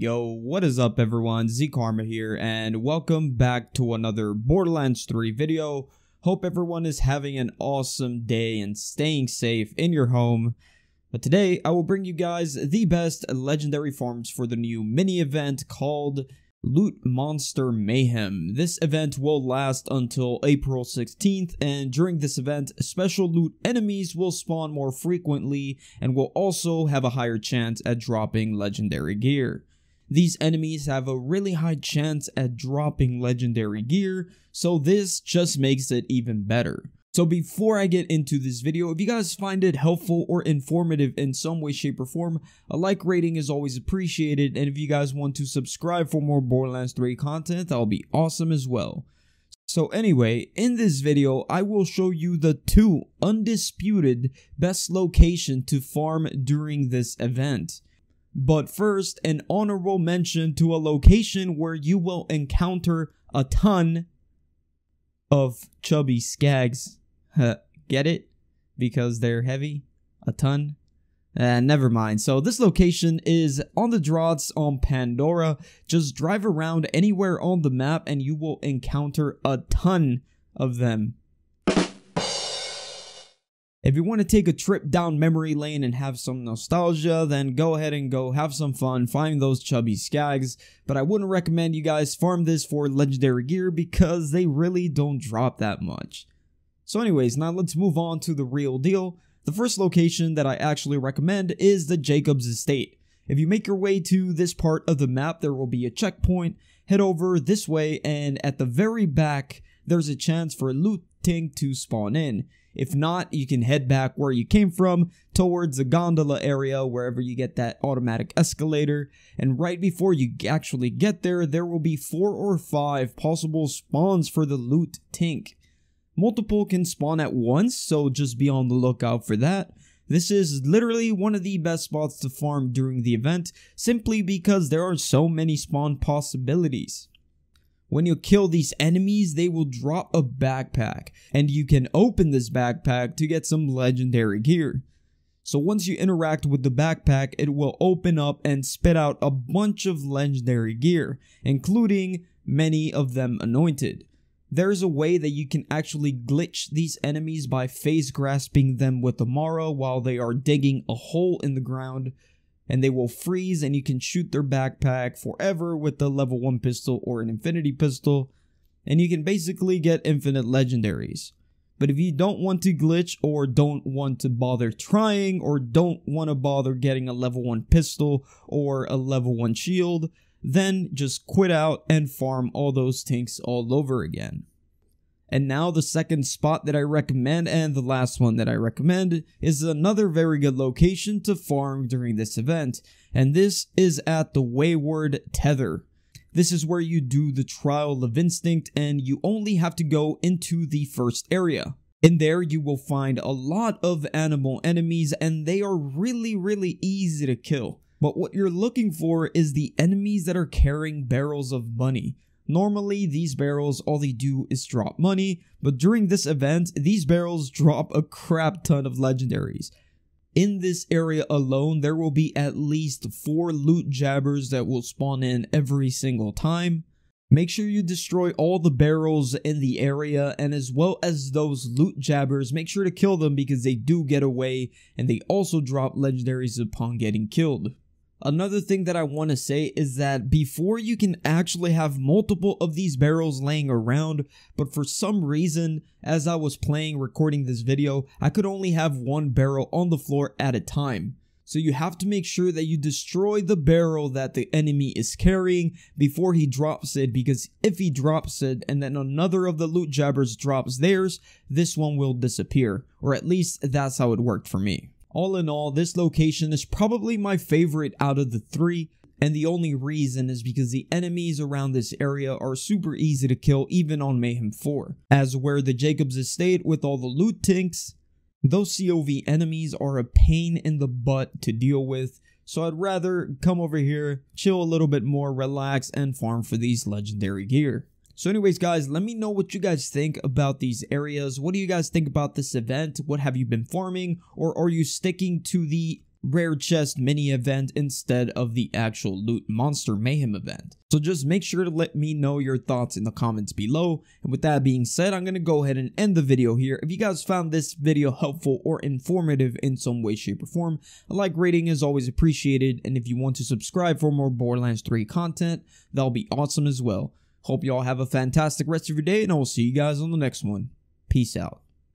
Yo, what is up everyone? Z Karma here and welcome back to another Borderlands 3 video. Hope everyone is having an awesome day and staying safe in your home. But today I will bring you guys the best legendary farms for the new mini event called Loot Monster Mayhem. This event will last until April 16th and during this event, special loot enemies will spawn more frequently and will also have a higher chance at dropping legendary gear. These enemies have a really high chance at dropping legendary gear, so this just makes it even better. So before I get into this video, if you guys find it helpful or informative in some way, shape, or form, a like rating is always appreciated, and if you guys want to subscribe for more Borderlands 3 content, that'll be awesome as well. So anyway, in this video, I will show you the two undisputed best location to farm during this event. But first, an honorable mention to a location where you will encounter a ton of chubby skags. Get it? Because they're heavy? A ton? Uh, never mind. So this location is on the Droughts on Pandora. Just drive around anywhere on the map and you will encounter a ton of them. If you want to take a trip down memory lane and have some nostalgia, then go ahead and go have some fun, find those chubby skags, but I wouldn't recommend you guys farm this for legendary gear because they really don't drop that much. So anyways, now let's move on to the real deal. The first location that I actually recommend is the Jacobs Estate. If you make your way to this part of the map, there will be a checkpoint. Head over this way and at the very back, there's a chance for loot to spawn in. If not, you can head back where you came from towards the gondola area wherever you get that automatic escalator. And right before you actually get there, there will be four or five possible spawns for the loot tank. Multiple can spawn at once, so just be on the lookout for that. This is literally one of the best spots to farm during the event, simply because there are so many spawn possibilities. When you kill these enemies, they will drop a backpack, and you can open this backpack to get some legendary gear. So once you interact with the backpack, it will open up and spit out a bunch of legendary gear, including many of them anointed. There's a way that you can actually glitch these enemies by phase grasping them with the Mara while they are digging a hole in the ground and they will freeze and you can shoot their backpack forever with the level 1 pistol or an infinity pistol and you can basically get infinite legendaries. But if you don't want to glitch or don't want to bother trying or don't want to bother getting a level 1 pistol or a level 1 shield, then just quit out and farm all those tanks all over again. And now the second spot that I recommend and the last one that I recommend is another very good location to farm during this event, and this is at the Wayward Tether. This is where you do the Trial of Instinct and you only have to go into the first area. In there you will find a lot of animal enemies and they are really really easy to kill. But what you're looking for is the enemies that are carrying barrels of money. Normally, these barrels, all they do is drop money, but during this event, these barrels drop a crap ton of legendaries. In this area alone, there will be at least 4 loot jabbers that will spawn in every single time. Make sure you destroy all the barrels in the area and as well as those loot jabbers, make sure to kill them because they do get away and they also drop legendaries upon getting killed. Another thing that I want to say is that before you can actually have multiple of these barrels laying around, but for some reason, as I was playing recording this video, I could only have one barrel on the floor at a time. So you have to make sure that you destroy the barrel that the enemy is carrying before he drops it because if he drops it and then another of the loot jabbers drops theirs, this one will disappear. Or at least that's how it worked for me. All in all, this location is probably my favorite out of the three, and the only reason is because the enemies around this area are super easy to kill even on Mayhem 4. As where the Jacobs Estate with all the loot tanks, those COV enemies are a pain in the butt to deal with, so I'd rather come over here, chill a little bit more, relax, and farm for these legendary gear. So anyways, guys, let me know what you guys think about these areas. What do you guys think about this event? What have you been farming? Or are you sticking to the rare chest mini event instead of the actual loot monster mayhem event. So just make sure to let me know your thoughts in the comments below. And with that being said, I'm going to go ahead and end the video here. If you guys found this video helpful or informative in some way, shape, or form, a like rating is always appreciated. And if you want to subscribe for more Borderlands 3 content, that'll be awesome as well. Hope y'all have a fantastic rest of your day and I will see you guys on the next one. Peace out.